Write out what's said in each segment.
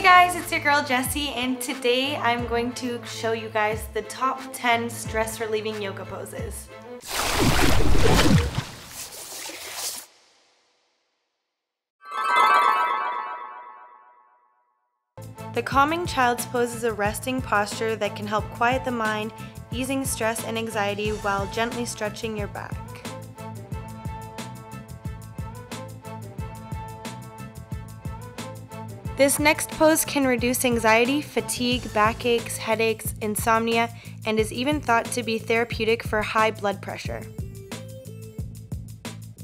Hey guys, it's your girl Jessy and today I'm going to show you guys the top 10 stress relieving yoga poses. The calming child's pose is a resting posture that can help quiet the mind, easing stress and anxiety while gently stretching your back. This next pose can reduce anxiety, fatigue, backaches, headaches, insomnia, and is even thought to be therapeutic for high blood pressure.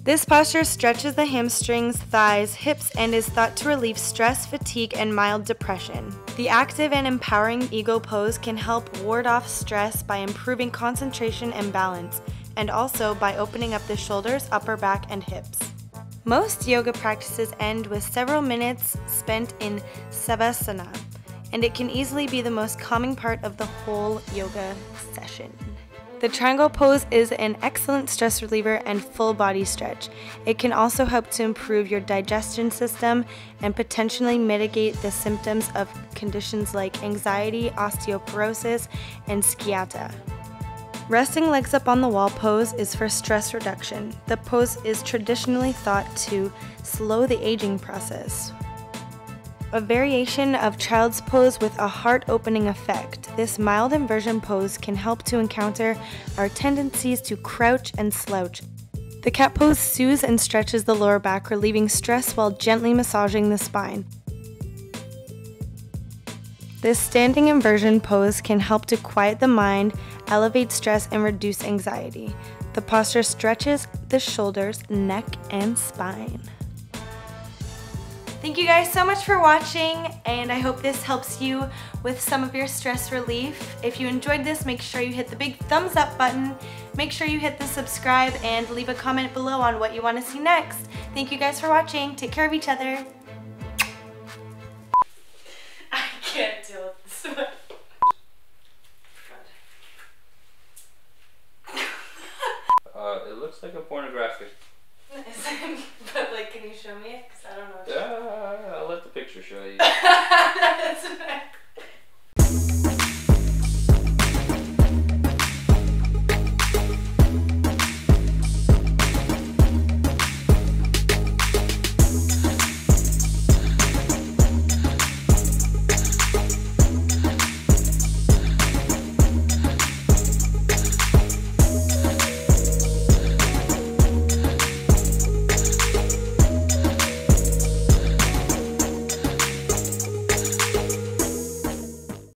This posture stretches the hamstrings, thighs, hips, and is thought to relieve stress, fatigue, and mild depression. The active and empowering eagle pose can help ward off stress by improving concentration and balance, and also by opening up the shoulders, upper back, and hips. Most yoga practices end with several minutes spent in Savasana, and it can easily be the most calming part of the whole yoga session. The triangle pose is an excellent stress reliever and full body stretch. It can also help to improve your digestion system and potentially mitigate the symptoms of conditions like anxiety, osteoporosis, and sciatica. Resting legs up on the wall pose is for stress reduction. The pose is traditionally thought to slow the aging process. A variation of child's pose with a heart opening effect. This mild inversion pose can help to encounter our tendencies to crouch and slouch. The cat pose soothes and stretches the lower back, relieving stress while gently massaging the spine. This standing inversion pose can help to quiet the mind, elevate stress, and reduce anxiety. The posture stretches the shoulders, neck, and spine. Thank you guys so much for watching and I hope this helps you with some of your stress relief. If you enjoyed this, make sure you hit the big thumbs up button. Make sure you hit the subscribe and leave a comment below on what you want to see next. Thank you guys for watching. Take care of each other. I can't deal with this. Uh, it looks like a pornographic. but like, can you show me it? Because I don't know. Yeah, I'll let the picture show you. That's